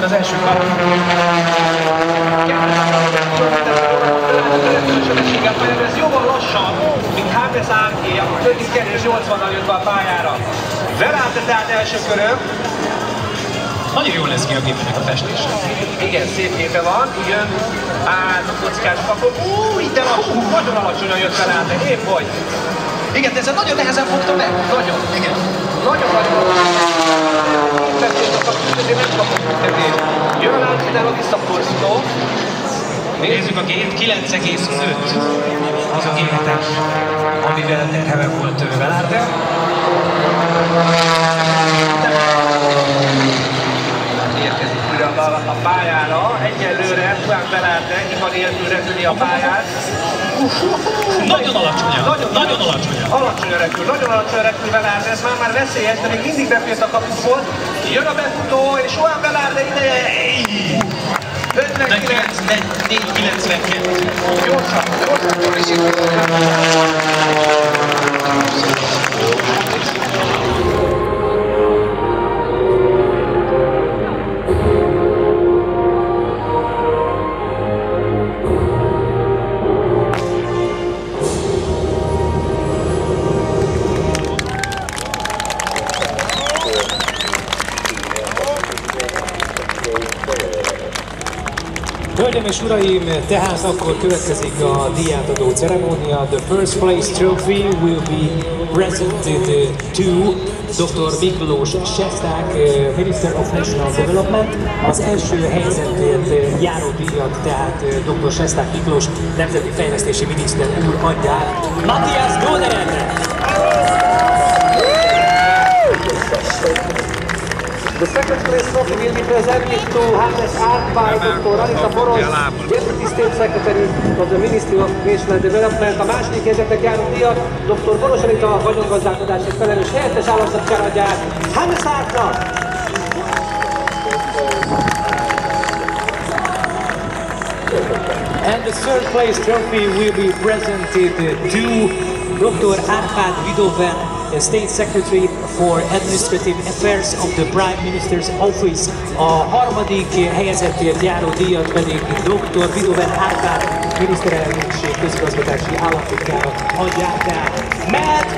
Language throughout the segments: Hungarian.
Az első kap. Ez jóval lassabb, mint Hámez Árké, a 52 és 80-nal jött be a pályára. Verálte tehát első körön. Nagyon jól lesz ki a gépnek a festése. Igen, szép képe van, jön, áll a kockás kapott. Új, de lassú, nagyon alacsonyan jött Verálte, épp hogy. Igen, de ezzel nagyon nehezen fogta meg. Nagyon. Igen. Nagyon-nagyon azért nem kapott büntetést. A visszaforszító. Nézzük a gét, 9,5 az a gétás, amivel terheve volt Velárde. A, a pályára, egyelőre Juan Velárde hiba nélkül repüli a pályát. Nagyon alacsonyan, nagyon, nagyon alacsonyan. Alacsonyan repül, nagyon alacsonyan repül Velárde, ez már már veszélyes, de még mindig befért a kapuszból. Jön a befutó, és Juan Velárde ideje. 59, 492. gyorsan, gyorsan, Hölgyeim és uraim, tehát akkor következik a díjátadó ceremónia. The first place trophy will be presented to Dr. Miklós Sesták, uh, Minister of National Development. Az első helyzetért járó díjat, tehát uh, Dr. Sesták Miklós Nemzeti Fejlesztési Miniszter úr adják Matthias Doldererre. The second place trophy will be presented to Hannes by Dr. Anita Boros, Deputy State Secretary of the Ministry of National Development. A második helyzetnek járó díjat Dr. Boros Anita vagyongazdálkodásért felelős helyettes államtitkár adják Hannes Artnak. And the third place trophy will be presented to Dr. Arpad Vidoven, State Secretary for Administrative Affairs of the Prime Minister's Office. A harmadik helyezettért járó díjat pedig Dr. Vidoven Arpad miniszterelnökség közigazgatási államtitkára adják át. Matt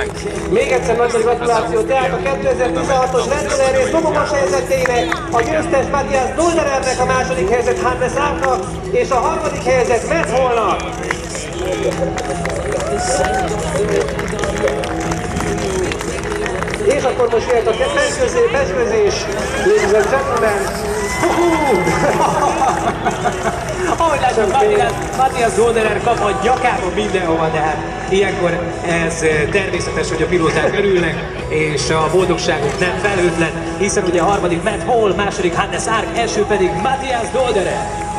Holland! Még egyszer nagy gratuláció, tehát a 2016-os rendőr rész dobogos helyzetének, a győztes Matthias Dolderernek, a második helyzet Hannes Árnak, és a harmadik helyzet Metz Holnak. És akkor most jöhet a pesgőzés, pesgőzés, ladies and gentlemen. Ahogy látjuk, Matthias, Matthias Golderer kap a nyakába mindenhova, de hát ilyenkor ez eh, természetes, hogy a pilóták örülnek, és a boldogságuk nem felhőtlen, hiszen ugye a harmadik Matt Hall, második Hannes Ark, első pedig Matthias Golderer.